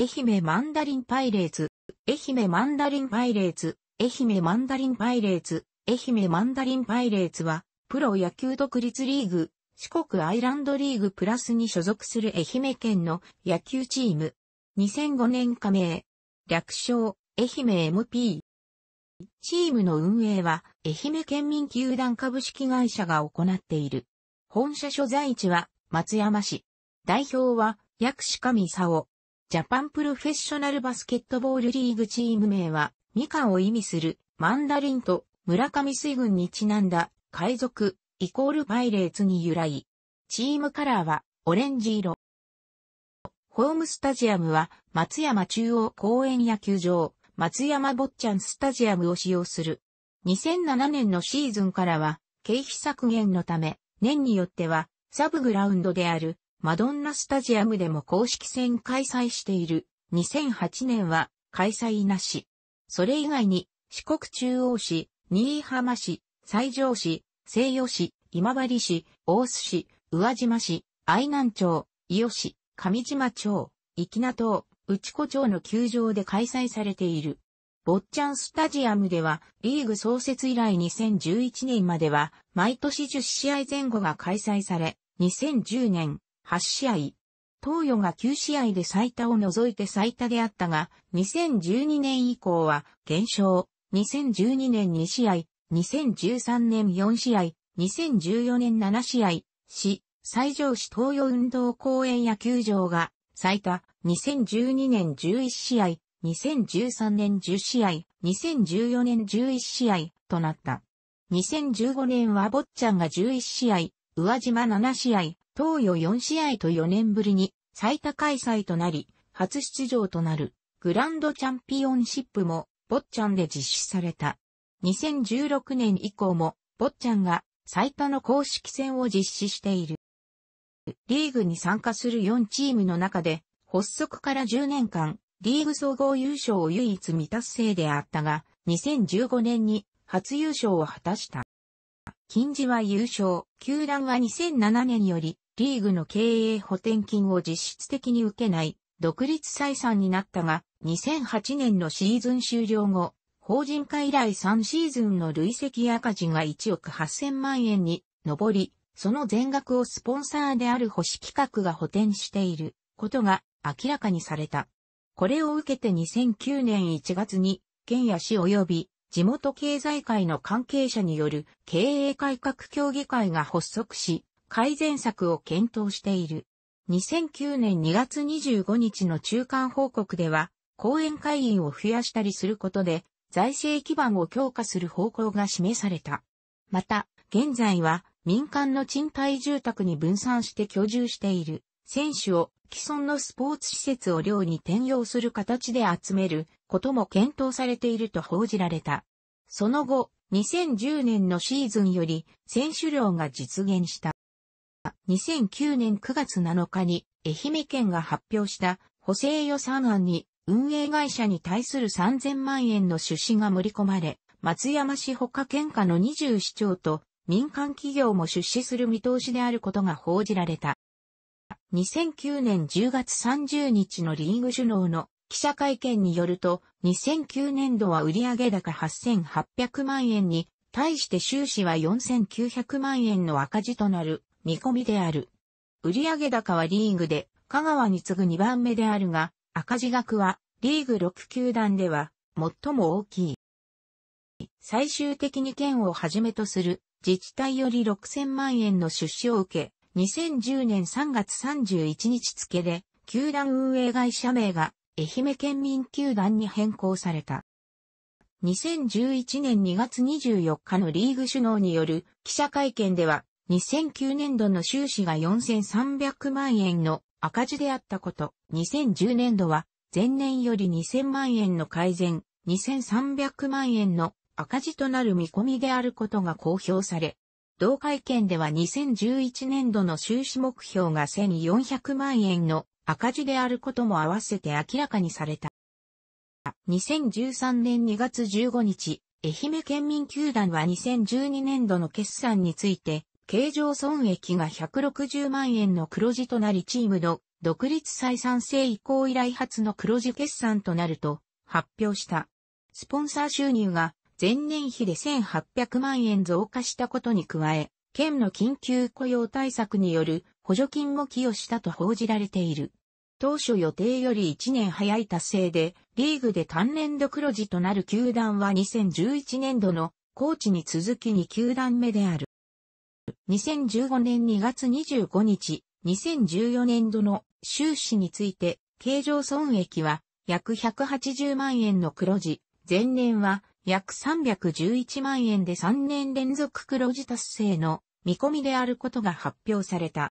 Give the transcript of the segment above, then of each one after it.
愛媛マンダリンパイレーツ、愛媛マンダリンパイレーツ、愛媛マンダリンパイレーツ、愛媛マンダリンパイレーツは、プロ野球独立リーグ、四国アイランドリーグプラスに所属する愛媛県の野球チーム。2005年加盟。略称、愛媛 MP。チームの運営は、愛媛県民球団株式会社が行っている。本社所在地は、松山市。代表は、薬師上沙ジャパンプロフェッショナルバスケットボールリーグチーム名は、みかんを意味するマンダリンと村上水軍にちなんだ海賊イコールパイレーツに由来。チームカラーはオレンジ色。ホームスタジアムは松山中央公園野球場、松山坊ちゃんスタジアムを使用する。2007年のシーズンからは経費削減のため、年によってはサブグラウンドであるマドンナスタジアムでも公式戦開催している。2008年は開催なし。それ以外に四国中央市、新居浜市、西条市、西予市、今治市、大須市、宇和島市、愛南町、伊予市、上島町、粋名島、内子町の球場で開催されている。坊ちゃんスタジアムでは、リーグ創設以来2011年までは、毎年10試合前後が開催され、2010年、8試合。東洋が9試合で最多を除いて最多であったが、2012年以降は減少。2012年2試合、2013年4試合、2014年7試合、市、西条市東洋運動公園野球場が最多、2012年11試合、2013年10試合、2014年11試合となった。2015年は坊ちゃんが11試合、宇和島7試合、東洋4試合と4年ぶりに最多開催となり、初出場となるグランドチャンピオンシップも坊ちゃんで実施された。2016年以降も坊ちゃんが最多の公式戦を実施している。リーグに参加する4チームの中で発足から10年間リーグ総合優勝を唯一未達成であったが、2015年に初優勝を果たした。金次は優勝。球団は2007年より、リーグの経営補填金を実質的に受けない、独立採算になったが、2008年のシーズン終了後、法人化以来3シーズンの累積赤字が1億8000万円に上り、その全額をスポンサーである星企画が補填していることが明らかにされた。これを受けて2009年1月に、県や市及び地元経済界の関係者による経営改革協議会が発足し、改善策を検討している。2009年2月25日の中間報告では、講演会員を増やしたりすることで、財政基盤を強化する方向が示された。また、現在は民間の賃貸住宅に分散して居住している選手を既存のスポーツ施設を寮に転用する形で集めることも検討されていると報じられた。その後、2010年のシーズンより選手寮が実現した。2009年9月7日に愛媛県が発表した補正予算案に運営会社に対する3000万円の出資が盛り込まれ、松山市他県下の20市町と民間企業も出資する見通しであることが報じられた。2009年10月30日のリーグ首脳の記者会見によると、2009年度は売上高8800万円に対して収支は4900万円の赤字となる見込みである。売上高はリーグで香川に次ぐ2番目であるが、赤字額はリーグ6球団では最も大きい。最終的に県をはじめとする自治体より6000万円の出資を受け、2010年3月31日付で、球団運営会社名が愛媛県民球団に変更された。2011年2月24日のリーグ首脳による記者会見では、2009年度の収支が4300万円の赤字であったこと、2010年度は前年より2000万円の改善、2300万円の赤字となる見込みであることが公表され、同会見では2011年度の収支目標が1400万円の赤字であることも合わせて明らかにされた。2013年2月15日、愛媛県民球団は2012年度の決算について、経常損益が160万円の黒字となりチームの独立採算制移行以来初の黒字決算となると発表した。スポンサー収入が前年比で1800万円増加したことに加え、県の緊急雇用対策による補助金も寄与したと報じられている。当初予定より1年早い達成で、リーグで単年度黒字となる球団は2011年度のコーチに続き2球団目である。2015年2月25日、2014年度の収支について、経常損益は約180万円の黒字、前年は約311万円で3年連続黒字達成の見込みであることが発表された。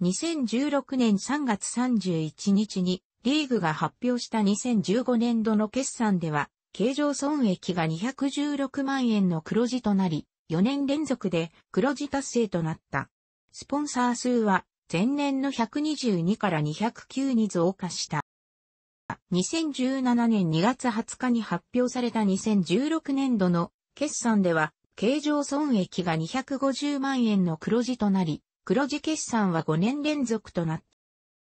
2016年3月31日にリーグが発表した2015年度の決算では、経常損益が216万円の黒字となり、4年連続で黒字達成となった。スポンサー数は前年の122から209に増加した。2017年2月20日に発表された2016年度の決算では、経常損益が250万円の黒字となり、黒字決算は5年連続となっ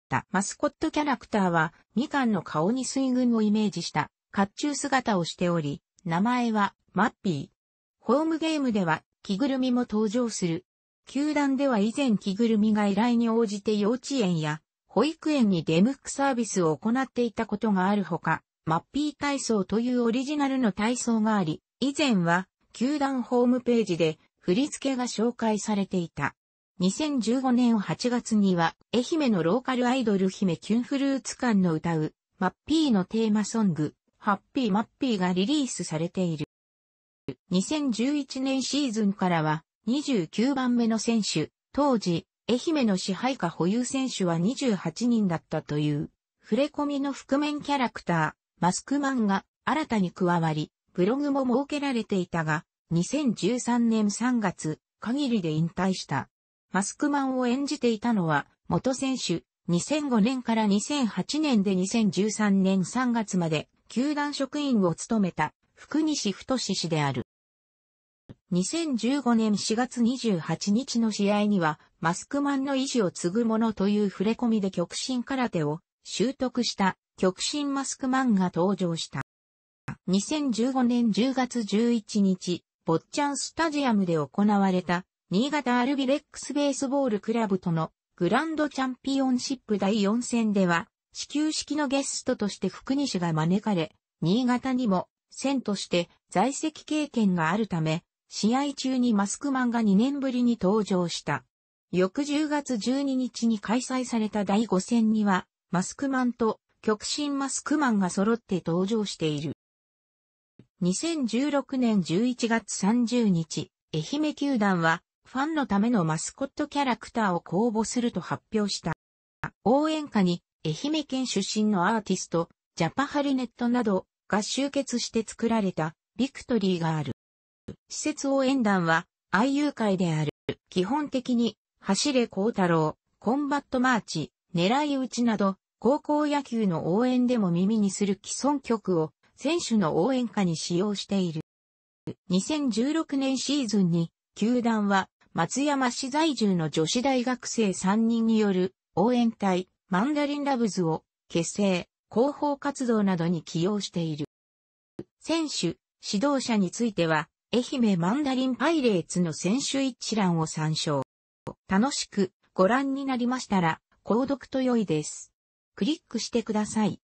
た。マスコットキャラクターは、みかんの顔に水軍をイメージした甲冑姿をしており、名前はマッピー。ホームゲームでは着ぐるみも登場する。球団では以前着ぐるみが依頼に応じて幼稚園や保育園に出向くサービスを行っていたことがあるほか、マッピー体操というオリジナルの体操があり、以前は球団ホームページで振り付けが紹介されていた。2015年8月には、愛媛のローカルアイドル姫キュンフルーツ館の歌う、マッピーのテーマソング、ハッピーマッピーがリリースされている。2011年シーズンからは、29番目の選手、当時、愛媛の支配下保有選手は28人だったという、触れ込みの覆面キャラクター、マスクマンが新たに加わり、ブログも設けられていたが、2013年3月、限りで引退した。マスクマンを演じていたのは、元選手、2005年から2008年で2013年3月まで、球団職員を務めた、福西太氏である。2015年4月28日の試合には、マスクマンの意志を継ぐものという触れ込みで極真空手を習得した極真マスクマンが登場した。2015年10月11日、ボッチャンスタジアムで行われた新潟アルビレックスベースボールクラブとのグランドチャンピオンシップ第4戦では、始球式のゲストとして福西が招かれ、新潟にも、戦として在籍経験があるため、試合中にマスクマンが2年ぶりに登場した。翌10月12日に開催された第5戦には、マスクマンと極真マスクマンが揃って登場している。2016年11月30日、愛媛球団はファンのためのマスコットキャラクターを公募すると発表した。応援歌に愛媛県出身のアーティスト、ジャパハリネットなどが集結して作られたビクトリーがある。私設応援団は愛友会である。基本的に走れコウタロー、コンバットマーチ、狙い撃ちなど高校野球の応援でも耳にする既存曲を選手の応援歌に使用している。2016年シーズンに球団は松山市在住の女子大学生3人による応援隊マンダリンラブズを結成、広報活動などに起用している。選手、指導者については、愛媛マンダリンパイレーツの選手一覧を参照。楽しくご覧になりましたら、購読と良いです。クリックしてください。